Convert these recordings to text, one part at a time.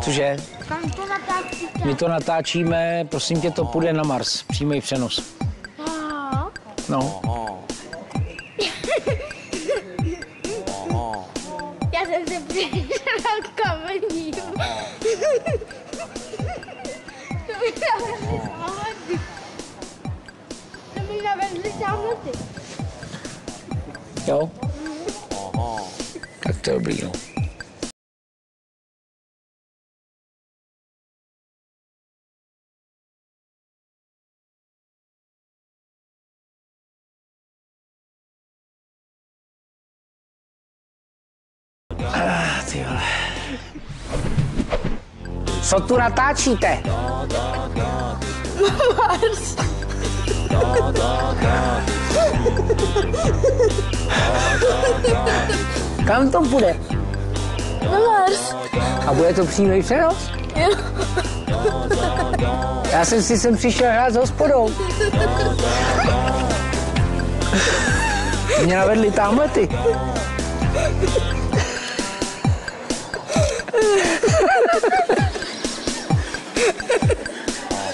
Cože? Kam to natáčíte? My to natáčíme, prosím tě, to půjde na Mars, přímý přenos. No, Já jsem se přišel kamením. To mi navezli sámoty. To mi navezli sámoty. jo? Tak to je dobrý, no. Ah, ty vole. Co tu natáčíte? Kam to bude? Na Mars. A bude to přímý přenos? Já jsem si sem přišel hrát s hospodou. Mě navedli tamhle ty.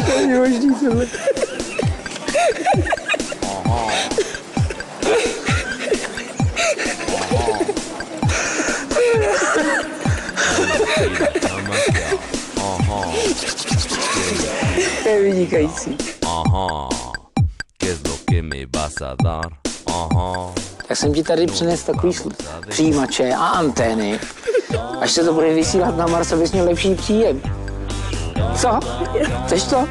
To je možný tohle. To je vynikající. Ajá. ¿Qué es lo que me vas a dar? Ajá. Tak jsem ti tady přinesl takový přijímače a antény. Až se to bude vysílat na Mars, abys měl lepší příjem. Co? Chceš to?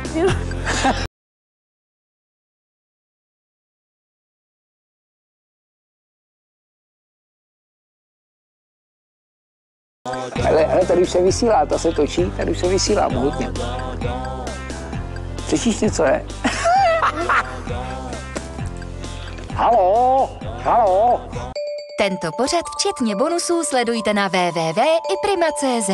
Ale, ale tady už se vysílá, to se točí, tady už se vysílá mohutně. Slyšíš něco, je? Halo, halo. Tento pořad včetně bonusů sledujte na www.iprima.cz.